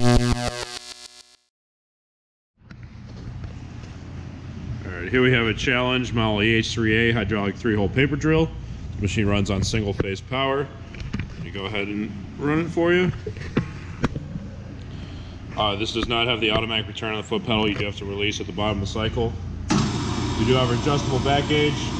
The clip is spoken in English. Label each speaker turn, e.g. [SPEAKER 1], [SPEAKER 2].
[SPEAKER 1] All right, here we have a Challenge model EH-3A hydraulic three-hole paper drill. The machine runs on single-phase power. Let me go ahead and run it for you. Uh, this does not have the automatic return on the foot pedal. You do have to release at the bottom of the cycle. We do have our adjustable back gauge.